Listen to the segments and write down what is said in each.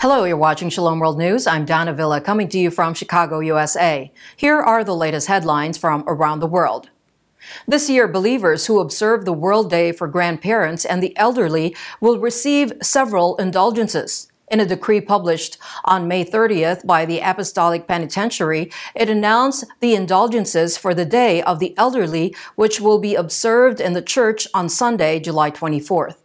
Hello, you're watching Shalom World News. I'm Donna Villa coming to you from Chicago, USA. Here are the latest headlines from around the world. This year, believers who observe the World Day for Grandparents and the Elderly will receive several indulgences. In a decree published on May 30th by the Apostolic Penitentiary, it announced the indulgences for the Day of the Elderly, which will be observed in the church on Sunday, July 24th.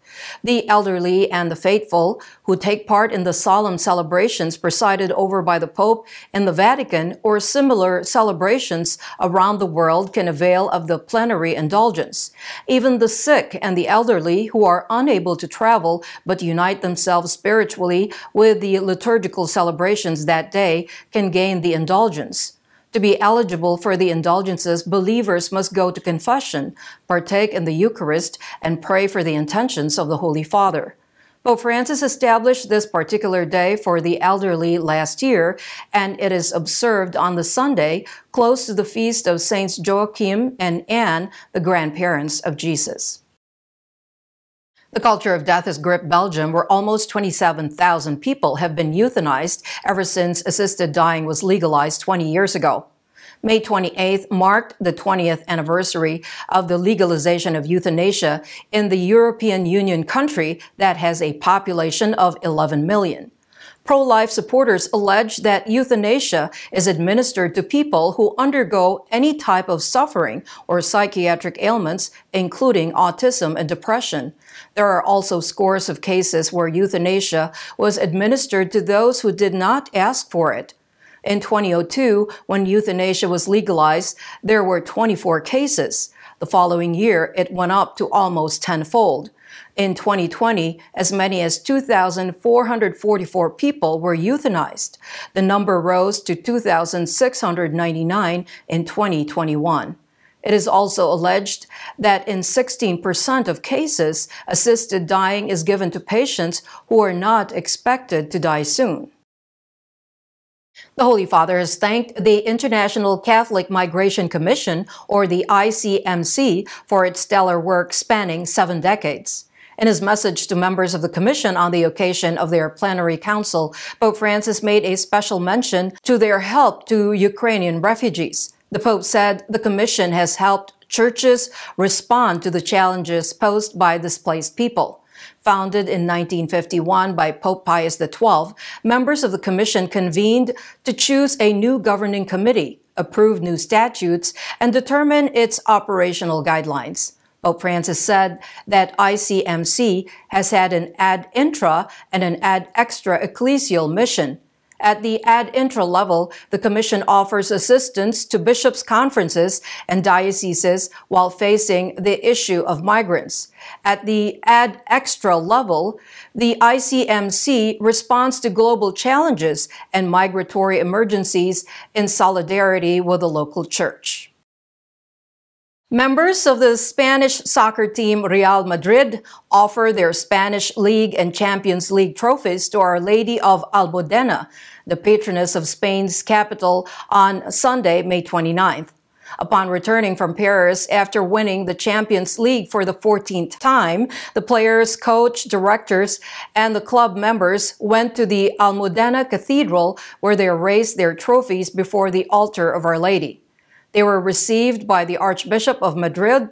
The elderly and the faithful who take part in the solemn celebrations presided over by the Pope in the Vatican or similar celebrations around the world can avail of the plenary indulgence. Even the sick and the elderly who are unable to travel but unite themselves spiritually with the liturgical celebrations that day can gain the indulgence. To be eligible for the indulgences, believers must go to confession, partake in the Eucharist, and pray for the intentions of the Holy Father. Pope Francis established this particular day for the elderly last year, and it is observed on the Sunday close to the feast of Saints Joachim and Anne, the grandparents of Jesus. The culture of death has gripped Belgium, where almost 27,000 people have been euthanized ever since assisted dying was legalized 20 years ago. May 28th marked the 20th anniversary of the legalization of euthanasia in the European Union country that has a population of 11 million. Pro-life supporters allege that euthanasia is administered to people who undergo any type of suffering or psychiatric ailments, including autism and depression. There are also scores of cases where euthanasia was administered to those who did not ask for it. In 2002, when euthanasia was legalized, there were 24 cases. The following year, it went up to almost tenfold. In 2020, as many as 2,444 people were euthanized. The number rose to 2,699 in 2021. It is also alleged that in 16% of cases, assisted dying is given to patients who are not expected to die soon. The Holy Father has thanked the International Catholic Migration Commission, or the ICMC, for its stellar work spanning seven decades. In his message to members of the Commission on the occasion of their plenary council, Pope Francis made a special mention to their help to Ukrainian refugees. The Pope said the Commission has helped churches respond to the challenges posed by displaced people. Founded in 1951 by Pope Pius XII, members of the Commission convened to choose a new governing committee, approve new statutes, and determine its operational guidelines. Pope Francis said that ICMC has had an ad intra and an ad extra ecclesial mission. At the ad intra level, the Commission offers assistance to bishops' conferences and dioceses while facing the issue of migrants. At the ad extra level, the ICMC responds to global challenges and migratory emergencies in solidarity with the local church. Members of the Spanish soccer team Real Madrid offer their Spanish League and Champions League trophies to Our Lady of Almudena, the patroness of Spain's capital, on Sunday, May 29th. Upon returning from Paris after winning the Champions League for the 14th time, the players, coach, directors, and the club members went to the Almudena Cathedral where they raised their trophies before the altar of Our Lady. They were received by the Archbishop of Madrid,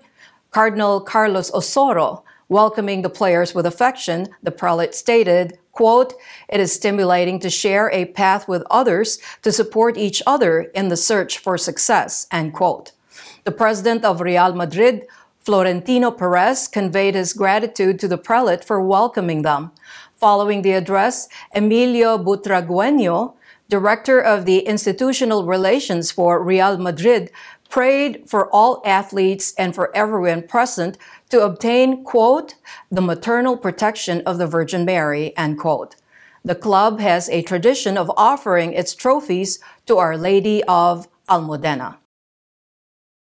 Cardinal Carlos Osoro, welcoming the players with affection, the prelate stated, quote, it is stimulating to share a path with others to support each other in the search for success, end quote. The president of Real Madrid, Florentino Perez, conveyed his gratitude to the prelate for welcoming them. Following the address, Emilio Butragueño, director of the Institutional Relations for Real Madrid, prayed for all athletes and for everyone present to obtain, quote, the maternal protection of the Virgin Mary, end quote. The club has a tradition of offering its trophies to Our Lady of Almudena.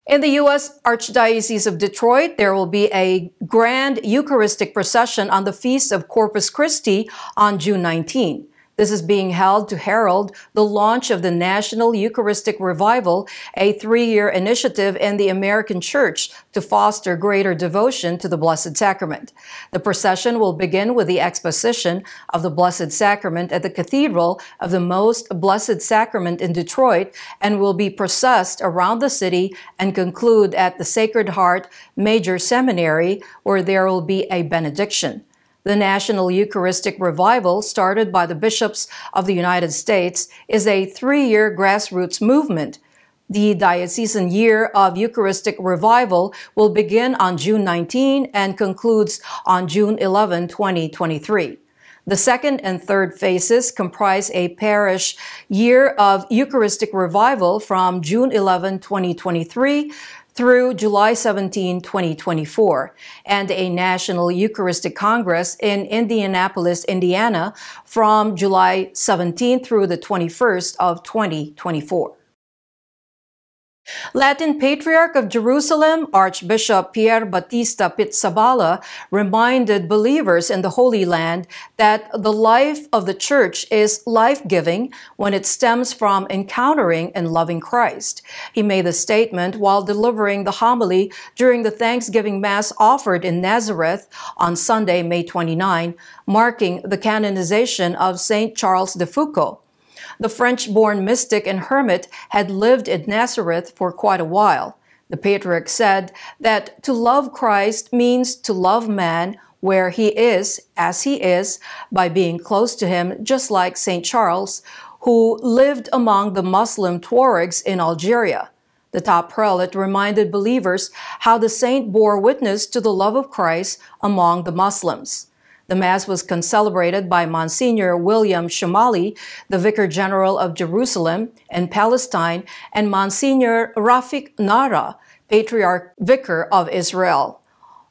In the U.S. Archdiocese of Detroit, there will be a grand Eucharistic procession on the Feast of Corpus Christi on June 19. This is being held to herald the launch of the National Eucharistic Revival, a three-year initiative in the American Church to foster greater devotion to the Blessed Sacrament. The procession will begin with the exposition of the Blessed Sacrament at the Cathedral of the Most Blessed Sacrament in Detroit and will be processed around the city and conclude at the Sacred Heart Major Seminary, where there will be a benediction. The National Eucharistic Revival, started by the bishops of the United States, is a three-year grassroots movement. The diocesan year of Eucharistic Revival will begin on June 19 and concludes on June 11, 2023. The second and third phases comprise a parish year of Eucharistic Revival from June 11, 2023 through July 17, 2024, and a National Eucharistic Congress in Indianapolis, Indiana from July 17 through the 21st of 2024. Latin Patriarch of Jerusalem, Archbishop Pierbattista Pizzaballa, reminded believers in the Holy Land that the life of the Church is life-giving when it stems from encountering and loving Christ. He made the statement while delivering the homily during the Thanksgiving Mass offered in Nazareth on Sunday, May 29, marking the canonization of St. Charles de Foucauld. The French-born mystic and hermit had lived in Nazareth for quite a while. The patriarch said that to love Christ means to love man where he is, as he is, by being close to him, just like St. Charles, who lived among the Muslim Tuaregs in Algeria. The top prelate reminded believers how the saint bore witness to the love of Christ among the Muslims. The Mass was concelebrated by Monsignor William Shomali, the Vicar General of Jerusalem and Palestine, and Monsignor Rafik Nahra, Patriarch Vicar of Israel.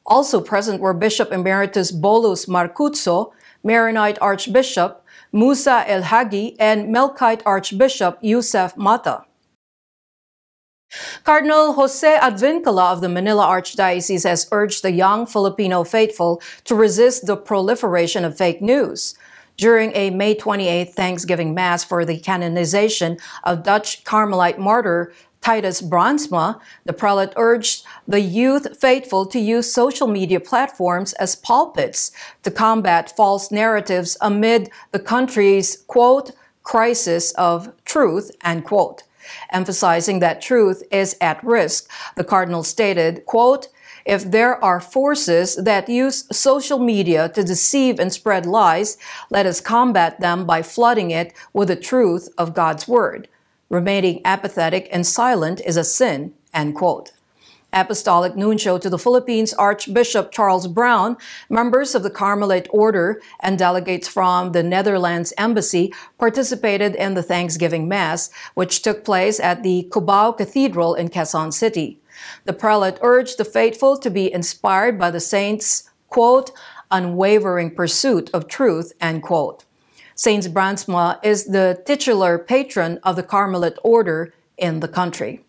Also present were Bishop Emeritus Boulos Marcuzzo, Maronite Archbishop Musa El Hagi, and Melkite Archbishop Yusef Matta. Cardinal Jose Advincula of the Manila Archdiocese has urged the young Filipino faithful to resist the proliferation of fake news. During a May 28th Thanksgiving Mass for the canonization of Dutch Carmelite martyr Titus Brandsma, the prelate urged the youth faithful to use social media platforms as pulpits to combat false narratives amid the country's, quote, crisis of truth, end quote. Emphasizing that truth is at risk, the cardinal stated, quote, if there are forces that use social media to deceive and spread lies, let us combat them by flooding it with the truth of God's word. Remaining apathetic and silent is a sin, end quote. Apostolic Nuncio to the Philippines Archbishop Charles Brown, members of the Carmelite Order, and delegates from the Netherlands Embassy participated in the Thanksgiving Mass, which took place at the Cubao Cathedral in Quezon City. The prelate urged the faithful to be inspired by the saints' quote, unwavering pursuit of truth, end quote. Saint Brandsma is the titular patron of the Carmelite Order in the country.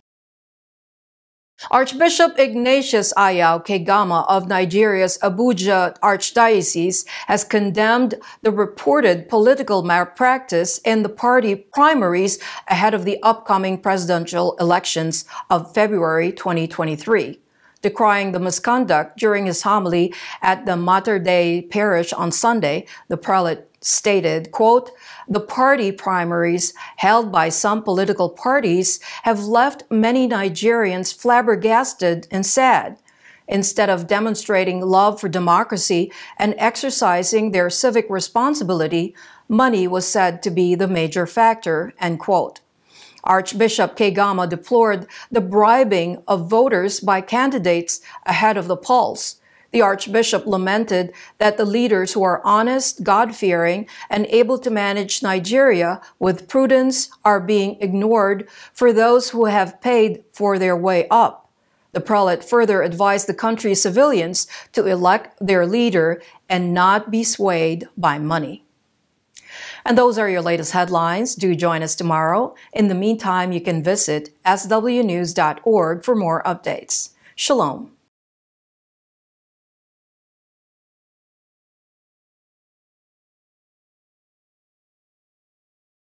Archbishop Ignatius Ayau Kaigama of Nigeria's Abuja Archdiocese has condemned the reported political malpractice in the party primaries ahead of the upcoming presidential elections of February 2023 decrying the misconduct during his homily at the Mater Dei parish on Sunday, the prelate stated, quote, the party primaries held by some political parties have left many Nigerians flabbergasted and sad. Instead of demonstrating love for democracy and exercising their civic responsibility, money was said to be the major factor, end quote. Archbishop Kaigama deplored the bribing of voters by candidates ahead of the polls. The Archbishop lamented that the leaders who are honest, God-fearing, and able to manage Nigeria with prudence are being ignored for those who have paid for their way up. The prelate further advised the country's civilians to elect their leader and not be swayed by money. And those are your latest headlines. Do join us tomorrow. In the meantime, you can visit swnews.org for more updates. Shalom.